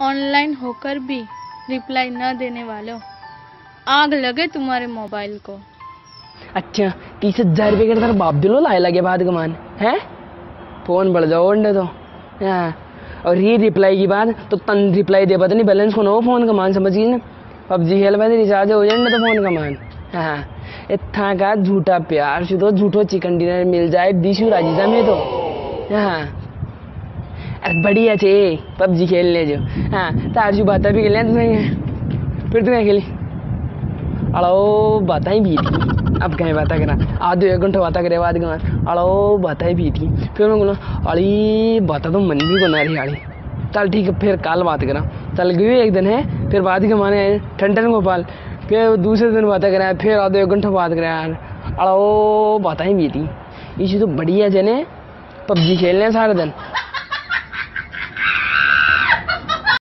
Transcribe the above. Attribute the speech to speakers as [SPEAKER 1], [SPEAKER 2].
[SPEAKER 1] Online होकर भी reply न देने वालों आग लगे तुम्हारे मोबाइल को।
[SPEAKER 2] अच्छा तीस हज़ार रुपये के बाप दिलो लाए लगे बाद कमान है? फ़ोन बढ़ जाओ उड़ने तो। हाँ और ये रिप्लाई की बात तो तन रिप्लाई दे पता नहीं, बैलेंस को नो फ़ोन कमान समझ गई ना? पबजी खेल पाए रिचार्ज हो जाए तो फ़ोन कमान हाँ इतना का झूठा प्यार से तो झूठो चिकन डिनर मिल जाए, दिशु राजीजा में तो। हाँ बढ़िया छे पबजी खेल ले जो। हाँ तार जो बातें भी खेलें तुम्हें फिर तुम्हें खेली? अड़ो बातें भी थी अब कहीं बातें करा। आधे एक घंटे बातें करे, बाद कहाँ अड़ो बातें भी थी फिर मैं बोला अड़ी बातें तो मन भी को ना रही अड़ी चल ठीक है, फिर कल बात करा। चल गई एक दिन, है? फिर बाद के माने, ठंडन गोपाल। फिर दूसरे दिन बातें कराया फिर आधे एक घंटे बात कराया अड़ो बातें भी थी इसी तो बढ़िया जने पबजी खेलने सारे दिन।